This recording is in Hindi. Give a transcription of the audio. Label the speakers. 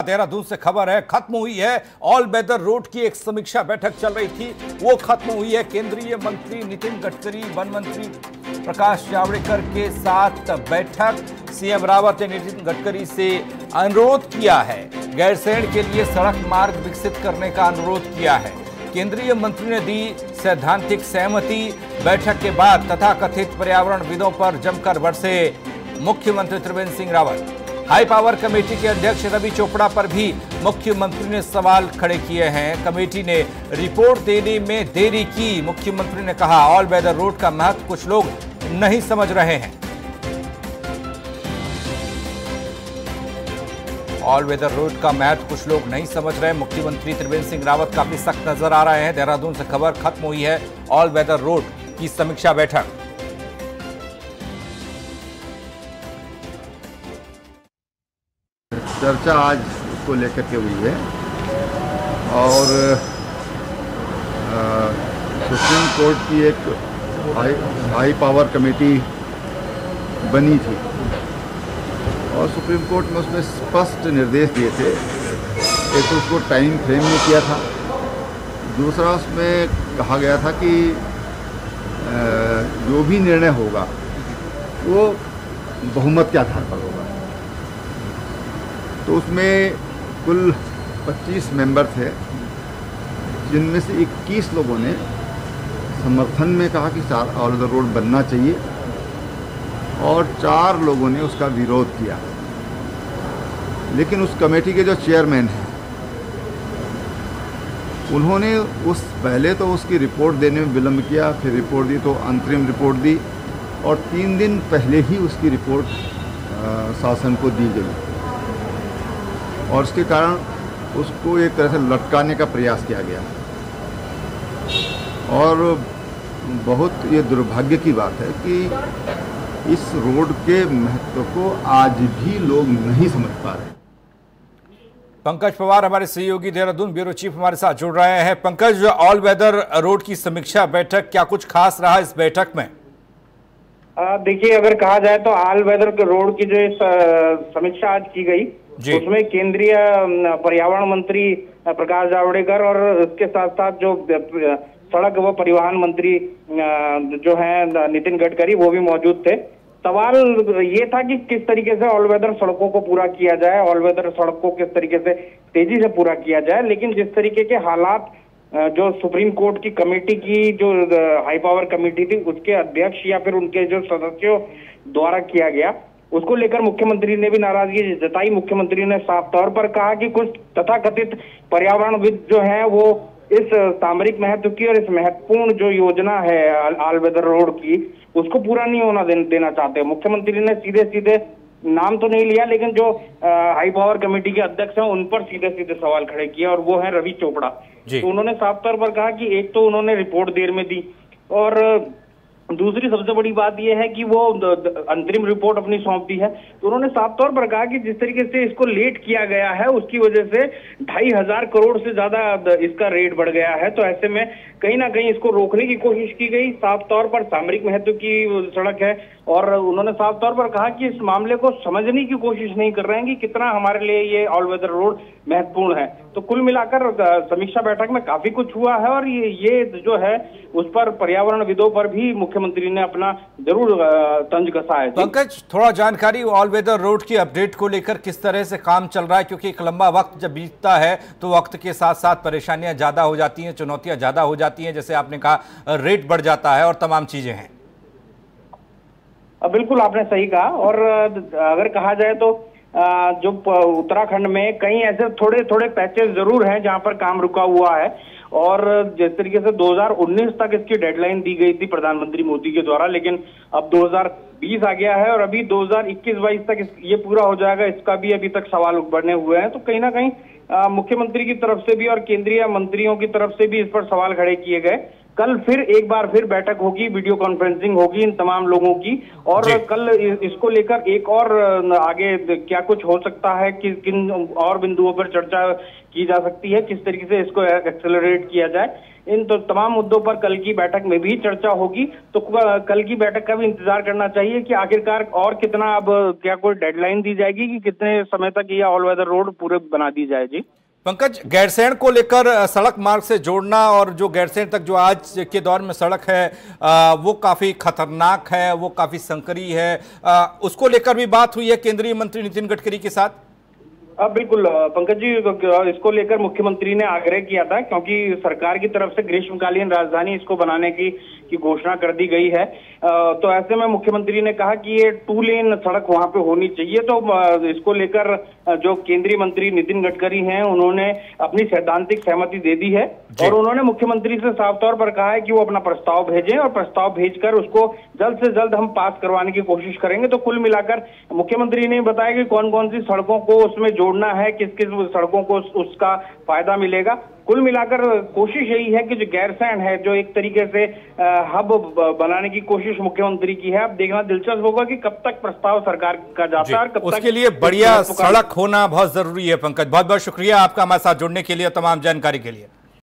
Speaker 1: देहरादून से खबर है, खत्म हुई है ऑल वेदर रोड की एक समीक्षा बैठक चल रही थी। वो खत्म हुई है, केंद्रीय मंत्री नितिन गडकरी, वन मंत्री प्रकाश जावड़ेकर के साथ बैठक। सीएम रावत ने नितिन गडकरी से अनुरोध किया है, गैरसैंण के लिए सड़क मार्ग विकसित करने का अनुरोध किया है। केंद्रीय मंत्री ने दी सैद्धांतिक सहमति। बैठक के बाद तथाकथित पर्यावरण विदों पर जमकर बरसे मुख्यमंत्री Trivendra Singh Rawat. High power committee के अध्यक्ष रवि चोपड़ा पर भी मुख्यमंत्री ने सवाल खड़े किए हैं। कमेटी ने रिपोर्ट देने में देरी की। मुख्यमंत्री ने कहा ऑल वेदर रोड का महत्व कुछ लोग नहीं समझ रहे हैं। ऑल वेदर रोड का महत्व कुछ लोग नहीं समझ रहे। मुख्यमंत्री त्रिवेंद्र सिंह रावत काफ़ी सख्त नज़र आ रहे हैं। देहरादून से खबर खत्म हुई है। ऑल वेदर रोड की समीक्षा बैठक।
Speaker 2: चर्चा आज को लेकर के हुई है। और सुप्रीम कोर्ट की एक हाई हाई पावर कमेटी बनी थी। और सुप्रीम कोर्ट में उसमें स्पष्ट निर्देश दिए थे एक तो उसको टाइम फ्रेम में किया था। दूसरा, उसमें कहा गया था कि जो भी निर्णय होगा, वो बहुमत के आधार पर होगा। तो उसमें कुल 25 मेंबर थे, जिनमें से 21 लोगों ने समर्थन में कहा कि चार ऑल द रोड बनना चाहिए, और चार लोगों ने उसका विरोध किया। लेकिन उस कमेटी के जो चेयरमैन हैं, उन्होंने उस, पहले तो उसकी रिपोर्ट देने में विलम्ब किया, फिर रिपोर्ट दी तो अंतरिम रिपोर्ट दी, और तीन दिन पहले ही उसकी रिपोर्ट शासन को दी गई। और उसके कारण उसको एक तरह से लटकाने का प्रयास किया गया। और बहुत ये दुर्भाग्य की बात है कि इस रोड के महत्व को आज भी लोग नहीं समझ पा रहे।
Speaker 1: पंकज पवार हमारे सहयोगी, देहरादून ब्यूरो चीफ हमारे साथ जुड़ रहे हैं। पंकज ऑल वेदर रोड की समीक्षा बैठक, क्या कुछ खास रहा इस बैठक में?
Speaker 3: देखिए अगर कहा जाए तो ऑल वेदर रोड की जो समीक्षा आज की गई उसमें केंद्रीय पर्यावरण मंत्री प्रकाश जावड़ेकर और उसके साथ साथ जो सड़क व परिवहन मंत्री जो है नितिन गडकरी वो भी मौजूद थे। सवाल ये था कि किस तरीके से ऑल वेदर सड़कों को पूरा किया जाए ऑल वेदर सड़क को किस तरीके से तेज़ी से पूरा किया जाए लेकिन जिस तरीके के हालात जो सुप्रीम कोर्ट की कमेटी की जो हाई पावर कमेटी थी उसके अध्यक्ष या फिर उनके जो सदस्यों द्वारा किया गया उसको लेकर मुख्यमंत्री ने भी नाराज़गी जताई। मुख्यमंत्री ने साफ़ तौर पर कहा कि कुछ तथाकथित पर्यावरणविद जो है वो इस सामरिक महत्व की और इस महत्वपूर्ण जो योजना है आल वेदर रोड की उसको पूरा नहीं होना दे, देना चाहते। मुख्यमंत्री ने सीधे सीधे नाम तो नहीं लिया लेकिन जो हाई पावर कमेटी के अध्यक्ष हैं उन पर सीधे सीधे सवाल खड़े किए और वो है रवि चोपड़ा। तो उन्होंने साफ़ तौर पर कहा कि एक तो उन्होंने रिपोर्ट देर में दी और दूसरी सबसे बड़ी बात यह है कि वो अंतरिम रिपोर्ट अपनी सौंप दी है। तो उन्होंने साफ़ तौर पर कहा कि जिस तरीके से इसको लेट किया गया है, उसकी वजह से ढाई हज़ार करोड़ से ज़्यादा इसका रेट बढ़ गया है। तो ऐसे में कहीं ना कहीं इसको रोकने की कोशिश की गई। साफ़ तौर पर सामरिक महत्व की सड़क है और उन्होंने साफ़ तौर पर कहा कि इस मामले को समझने की कोशिश नहीं कर रहे हैं कि कितना हमारे लिए ये ऑल वेदर रोड महत्वपूर्ण है। तो कुल मिलाकर समीक्षा बैठक में काफ़ी कुछ हुआ है और ये ये जो है उस पर पर्यावरण विदों पर भी मुख्यमंत्री ने अपना ज़रूर तंज कसा है।
Speaker 1: पंकज थोड़ा जानकारी ऑल वेदर रोड की अपडेट को लेकर किस तरह से काम चल रहा है? क्योंकि एक लंबा वक्त जब बीतता है तो वक्त के साथ साथ परेशानियाँ ज़्यादा हो जाती हैं चुनौतियाँ ज़्यादा हो जाती हैं। जैसे आपने कहा रेट बढ़ जाता है और तमाम चीज़ें हैं।
Speaker 3: बिल्कुल आपने सही कहा और अगर कहा जाए तो जो उत्तराखंड में कई ऐसे थोड़े थोड़े पैचेस ज़रूर हैं जहाँ पर काम रुका हुआ है। और जिस तरीके से 2019 तक इसकी डेडलाइन दी गई थी प्रधानमंत्री मोदी के द्वारा, लेकिन अब 2020 आ गया है और अभी 2021-22 तक ये पूरा हो जाएगा, इसका भी अभी तक सवाल बढ़ने हुए हैं। तो कहीं ना कहीं मुख्यमंत्री की तरफ़ से भी और केंद्रीय मंत्रियों की तरफ़ से भी इस पर सवाल खड़े किए गए। कल फिर एक बार फिर बैठक होगी वीडियो कॉन्फ्रेंसिंग होगी इन तमाम लोगों की। और कल इसको लेकर एक और आगे क्या कुछ हो सकता है कि किन और बिंदुओं पर चर्चा की जा सकती है किस तरीके से इसको एक्सेलरेट किया जाए। इन तो तमाम मुद्दों पर कल की बैठक में भी चर्चा होगी। तो कल की बैठक का भी इंतज़ार करना चाहिए कि आखिरकार और कितना अब क्या कोई डेडलाइन दी जाएगी कि कितने समय तक ये ऑल वेदर रोड पूरे बना दी जाए। जी।
Speaker 1: पंकज, गैरसैंण को लेकर सड़क मार्ग से जोड़ना और जो गैरसैंण तक जो आज के दौर में सड़क है वो काफ़ी खतरनाक है, वो काफ़ी संकरी है। उसको लेकर भी बात हुई है केंद्रीय मंत्री नितिन गडकरी के साथ?
Speaker 3: अब बिल्कुल पंकज जी इसको लेकर मुख्यमंत्री ने आग्रह किया था क्योंकि सरकार की तरफ़ से ग्रीष्मकालीन राजधानी इसको बनाने की की घोषणा कर दी गई है। तो ऐसे में मुख्यमंत्री ने कहा कि ये टू लेन सड़क वहाँ पे होनी चाहिए तो इसको लेकर जो केंद्रीय मंत्री नितिन गडकरी हैं उन्होंने अपनी सैद्धांतिक सहमति दे दी है और उन्होंने मुख्यमंत्री से साफ़ तौर पर कहा है कि वो अपना प्रस्ताव भेजें और प्रस्ताव भेजकर उसको जल्द से जल्द हम पास करवाने की कोशिश करेंगे। तो कुल मिलाकर मुख्यमंत्री ने बताया कि कौन कौन सी सड़कों को उसमें जोड़ना है किस किस सड़कों को उसका फ़ायदा मिलेगा। कुल मिलाकर कोशिश यही है कि जो गैरसैन है जो एक तरीके से हब बनाने की कोशिश मुख्यमंत्री की है अब देखना दिलचस्प होगा कि कब तक प्रस्ताव सरकार का जाता है कब
Speaker 1: उसके तक लिए बढ़िया सड़क होना बहुत ज़रूरी है पंकज। बहुत बहुत शुक्रिया आपका हमारे साथ जुड़ने के लिए तमाम जानकारी के लिए।